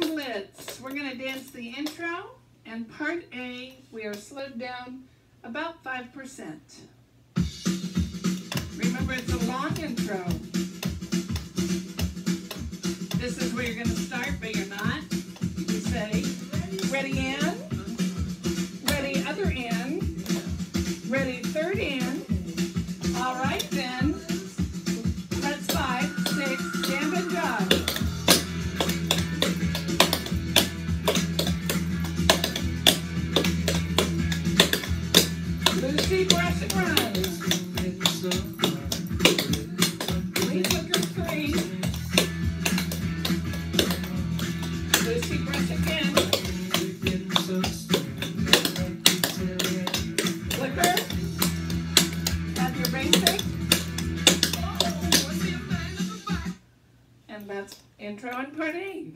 blitz. We're going to dance the intro and part A, we are slowed down about 5%. Remember, it's a long intro. This is where you're going to start, but you're not. You say, ready in, ready other in, ready And that's intro and part A.